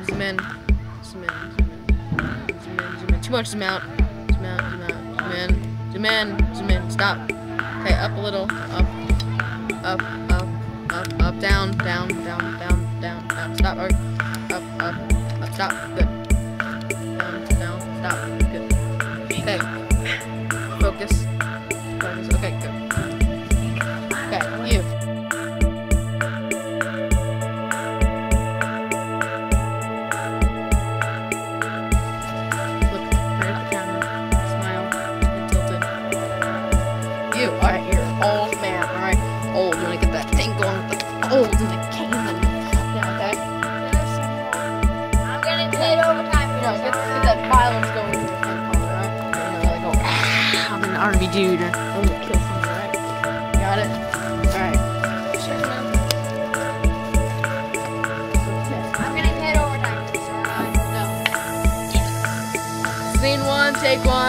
In. Zoom in, zoom in. Zoom in, zoom in. Too much zoom out. Zoom out, zoom out. Zoom in. Zoom in, zoom in. Stop. Okay, up a little. Up. Up, up, up, up, down, down, down, down, down, down. Stop. Up, up, up, stop. Good. Take one.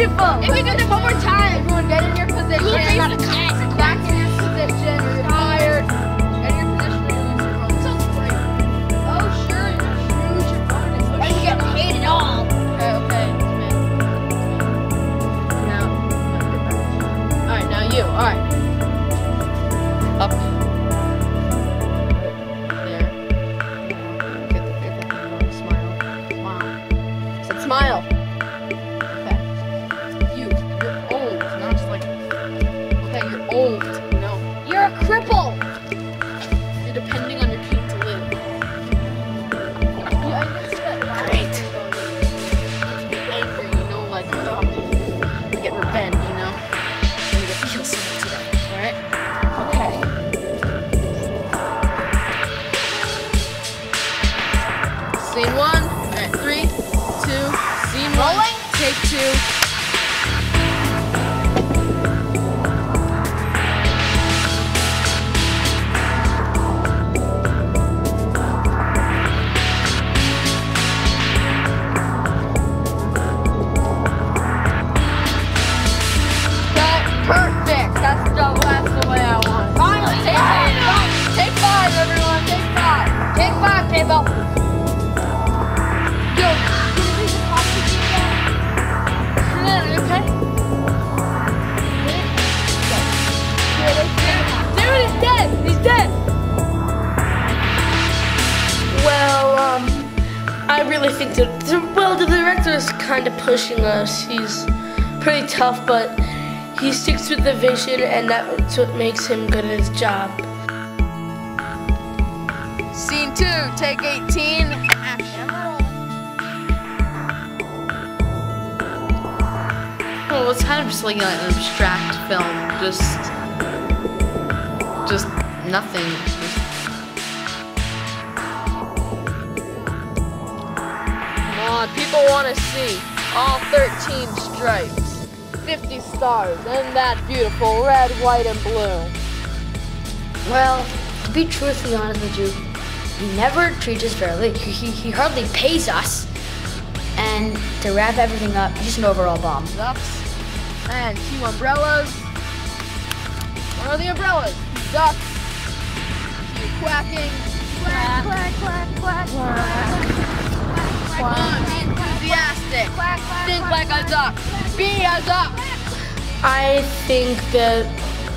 Yeah. If we do this one more time. Everyone get in your position. You'll face the consequences. Back in your position. You're tired. Get in your position. and lose your great. Oh, sure. You lose your phone. It's I didn't get paid at all. Okay, okay. Now, alright, now you. Alright. Okay, I really think that, well, the director is kind of pushing us. He's pretty tough, but he sticks with the vision, and that's what makes him good at his job. Scene two. Take 18. Action. Well, it's kind of just like an abstract film. Just, just nothing. On, people want to see all 13 stripes, 50 stars, and that beautiful red, white, and blue. Well, to be truthfully honest with you, he never treats us fairly. He, he, he hardly pays us. And to wrap everything up, he's just an overall bomb. ducks and two umbrellas. Where are the umbrellas? Ducks. Quacking. Quack, quack, quack, quack, quack. Be enthusiastic. Think like a duck. Be a duck. I think that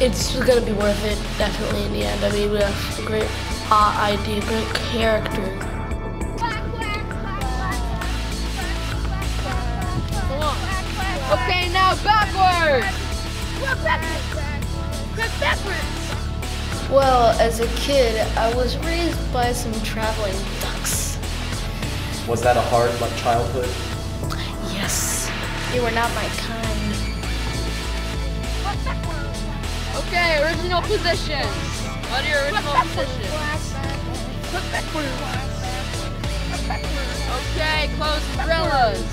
it's gonna be worth it, definitely, in the end. I mean, we have a great uh, idea, great character. Okay, now backwards. Well, as a kid, I was raised by some traveling ducks. Was that a hard like childhood? Yes, You were not my kind. Okay, original positions. What are your original positions? Okay, close umbrellas.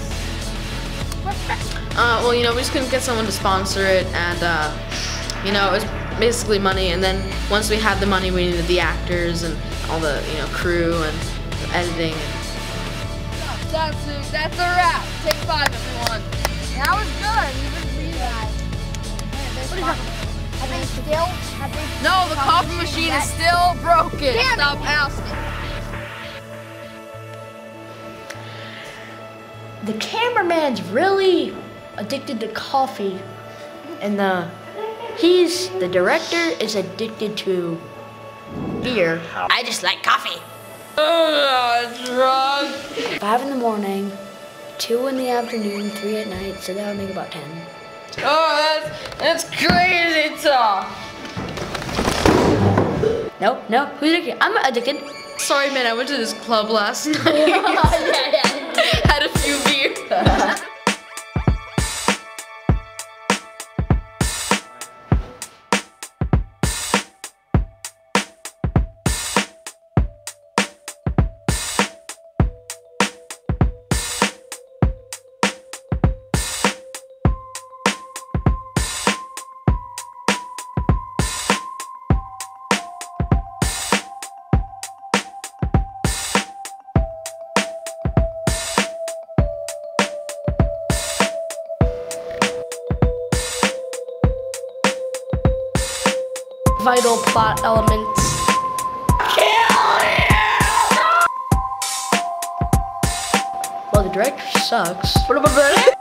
Uh, well, you know, we just couldn't get someone to sponsor it, and uh, you know, it was basically money. And then once we had the money, we needed the actors and all the you know crew and the editing. That's a, that's a wrap. Take five, everyone. That was good, even for you guys. What is that? Have they still? Have they No, the coffee machine is still broken. Damn it. Stop asking. The cameraman's really addicted to coffee, and the he's the director is addicted to beer. I just like coffee. Drug. Five in the morning, two in the afternoon, three at night, so that would make about ten. Oh, that's, that's crazy talk. Nope, no, who's addicted? I'm addicted. Sorry, man, I went to this club last night. Yeah, yeah, Had a few beers. Vital plot elements. Well, the director sucks. What about that?